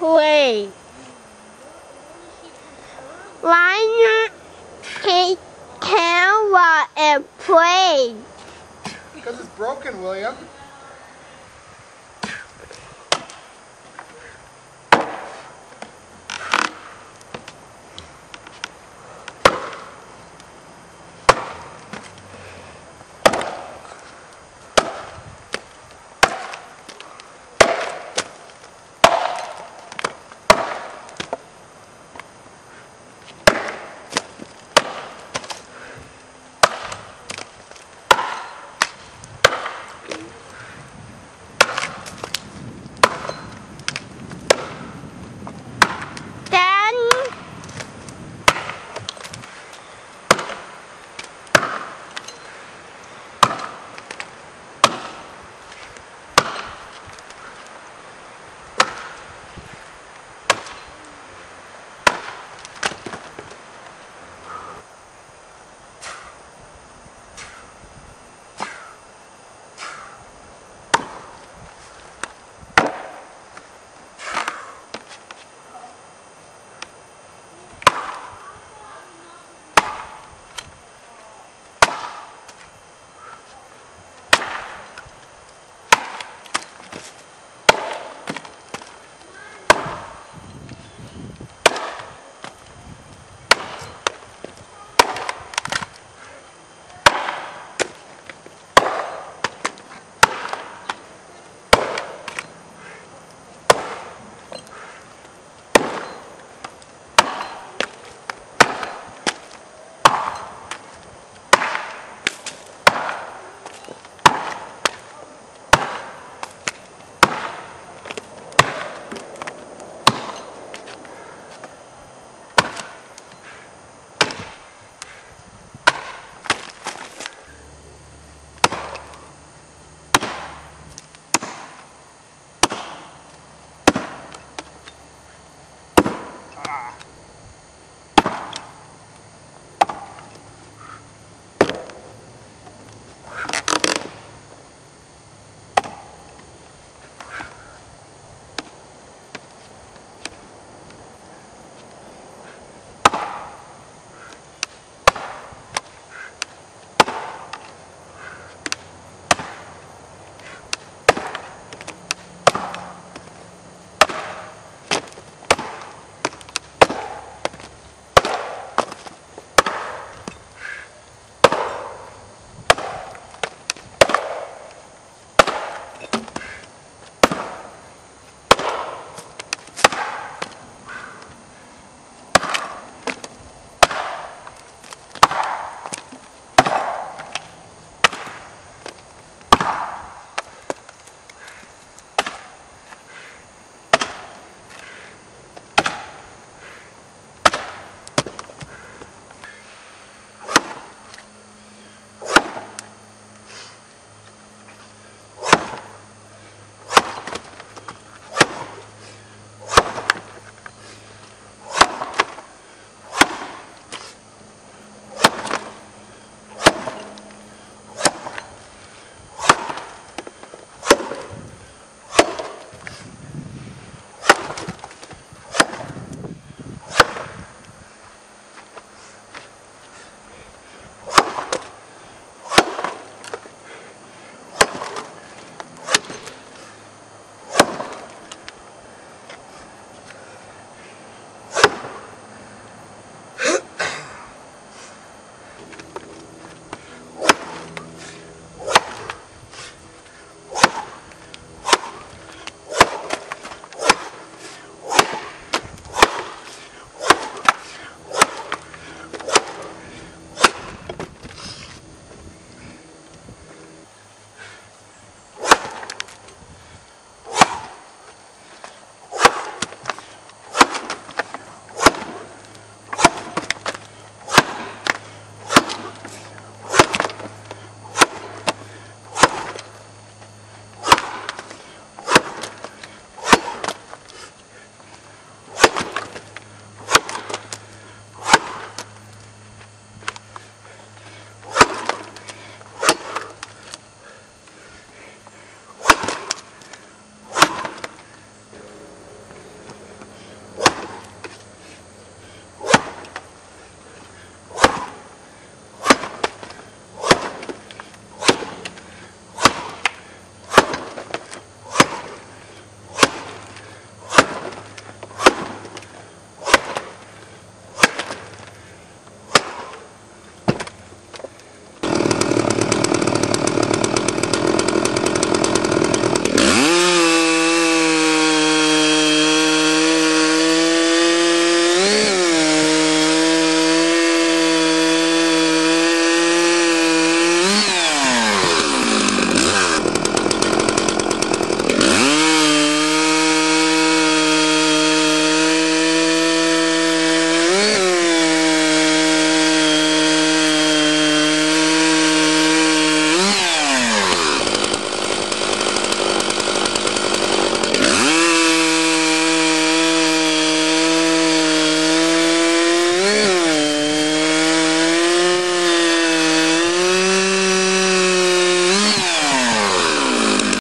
play? Why not take camera and play? Because it's broken, William.